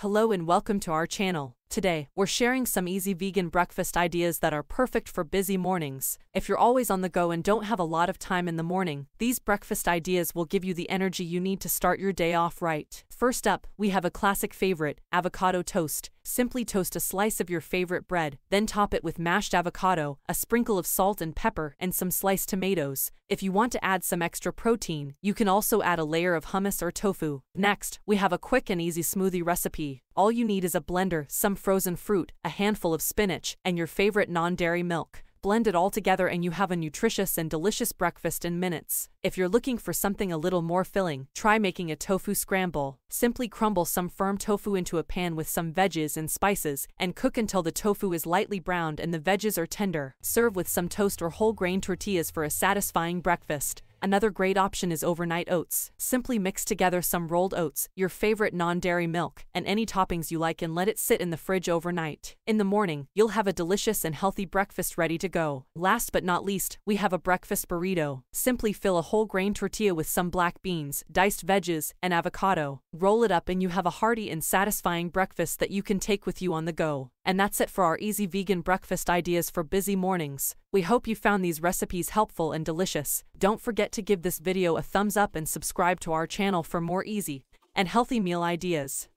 Hello and welcome to our channel. Today, we're sharing some easy vegan breakfast ideas that are perfect for busy mornings. If you're always on the go and don't have a lot of time in the morning, these breakfast ideas will give you the energy you need to start your day off right. First up, we have a classic favorite, avocado toast. Simply toast a slice of your favorite bread, then top it with mashed avocado, a sprinkle of salt and pepper, and some sliced tomatoes. If you want to add some extra protein, you can also add a layer of hummus or tofu. Next, we have a quick and easy smoothie recipe. All you need is a blender, some frozen fruit, a handful of spinach, and your favorite non-dairy milk. Blend it all together and you have a nutritious and delicious breakfast in minutes. If you're looking for something a little more filling, try making a tofu scramble. Simply crumble some firm tofu into a pan with some veggies and spices, and cook until the tofu is lightly browned and the veggies are tender. Serve with some toast or whole grain tortillas for a satisfying breakfast. Another great option is overnight oats. Simply mix together some rolled oats, your favorite non-dairy milk, and any toppings you like and let it sit in the fridge overnight. In the morning, you'll have a delicious and healthy breakfast ready to go. Last but not least, we have a breakfast burrito. Simply fill a whole grain tortilla with some black beans, diced veggies, and avocado. Roll it up and you have a hearty and satisfying breakfast that you can take with you on the go. And that's it for our easy vegan breakfast ideas for busy mornings. We hope you found these recipes helpful and delicious. Don't forget to give this video a thumbs up and subscribe to our channel for more easy and healthy meal ideas.